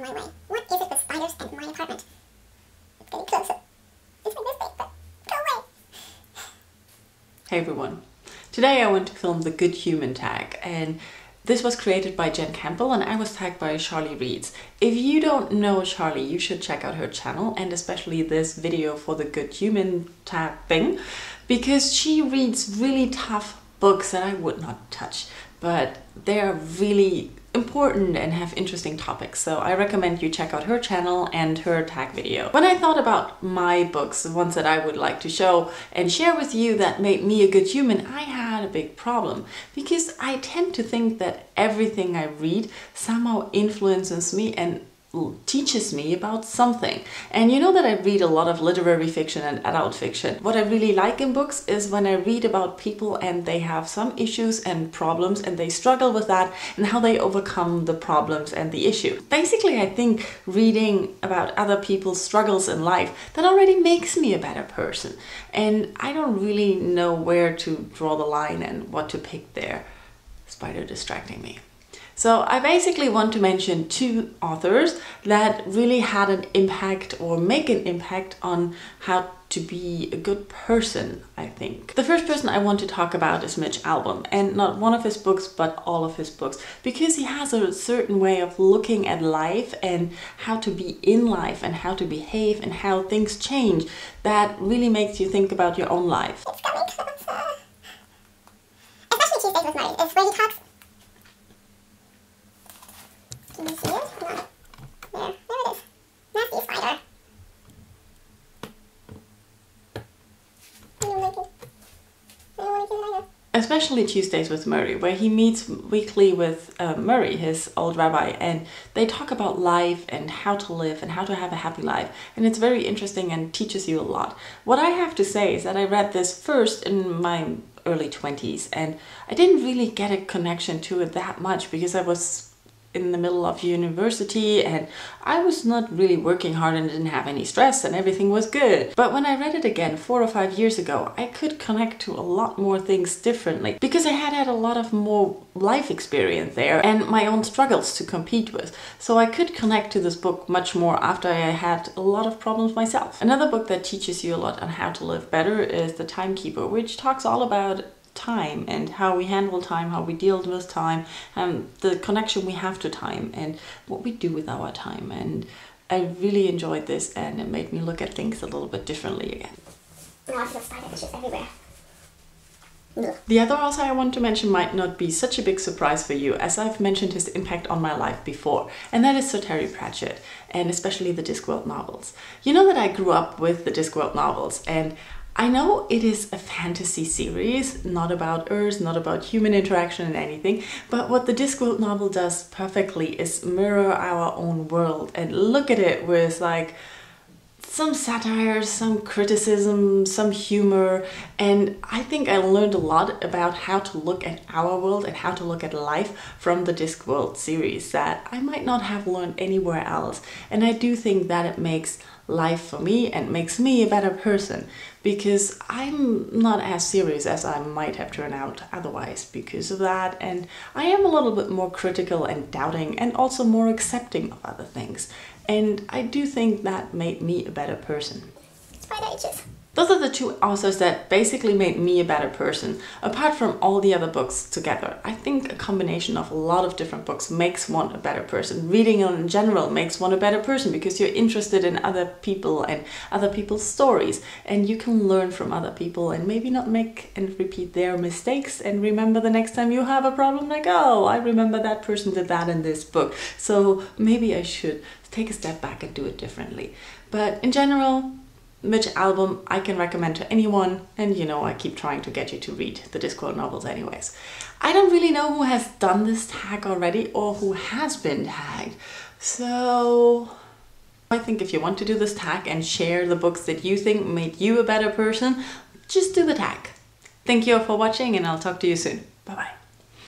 my way. What is it with spiders and my apartment? It's getting closer. It's but go away. Hey everyone. Today I want to film the Good Human tag and this was created by Jen Campbell and I was tagged by Charley Reads. If you don't know Charley, you should check out her channel and especially this video for the Good Human tag thing because she reads really tough books that I would not touch, but they're really important and have interesting topics. So I recommend you check out her channel and her tag video. When I thought about my books, the ones that I would like to show and share with you that made me a good human, I had a big problem because I tend to think that everything I read somehow influences me and teaches me about something. And you know that I read a lot of literary fiction and adult fiction. What I really like in books is when I read about people and they have some issues and problems and they struggle with that and how they overcome the problems and the issue. Basically, I think reading about other people's struggles in life that already makes me a better person. And I don't really know where to draw the line and what to pick there. Spider distracting me. So I basically want to mention two authors that really had an impact or make an impact on how to be a good person, I think. The first person I want to talk about is Mitch Albom, and not one of his books, but all of his books, because he has a certain way of looking at life and how to be in life and how to behave and how things change that really makes you think about your own life. It's coming. Especially Tuesdays with. It's where he talks can you see it? Come on. There. There it is. Nasty spider. I don't like it. I don't like it either. Especially Tuesdays with Morrie, where he meets weekly with uh, Morrie, his old rabbi, and they talk about life and how to live and how to have a happy life. And it's very interesting and teaches you a lot. What I have to say is that I read this first in my early 20s and I didn't really get a connection to it that much because I was in the middle of university and I was not really working hard and didn't have any stress and everything was good. But when I read it again four or five years ago, I could connect to a lot more things differently because I had had a lot of more life experience there and my own struggles to compete with. So I could connect to this book much more after I had a lot of problems myself. Another book that teaches you a lot on how to live better is The Timekeeper, which talks all about time and how we handle time, how we deal with time, and the connection we have to time and what we do with our time. And I really enjoyed this and it made me look at things a little bit differently again. Now I feel spider everywhere. The other author I want to mention might not be such a big surprise for you, as I've mentioned his impact on my life before, and that is Sir Terry Pratchett, and especially the Discworld novels. You know that I grew up with the Discworld novels, and I know it is a fantasy series, not about Earth, not about human interaction and anything, but what the Discworld novel does perfectly is mirror our own world and look at it with like some satire, some criticism, some humor, and I think I learned a lot about how to look at our world and how to look at life from the Discworld series that I might not have learned anywhere else. And I do think that it makes life for me and makes me a better person because I'm not as serious as I might have turned out otherwise because of that and I am a little bit more critical and doubting and also more accepting of other things and I do think that made me a better person. Spider itches. Those are the two authors that basically made me a better person, apart from all the other books together. I think a combination of a lot of different books makes one a better person. Reading in general makes one a better person because you're interested in other people and other people's stories and you can learn from other people and maybe not make and repeat their mistakes and remember the next time you have a problem like, oh, I remember that person did that in this book. So maybe I should take a step back and do it differently. But in general, Mitch Albom I can recommend to anyone and you know I keep trying to get you to read the Discworld novels anyways. I don't really know who has done this tag already or who has been tagged so I think if you want to do this tag and share the books that you think made you a better person just do the tag. Thank you all for watching and I'll talk to you soon. Bye bye.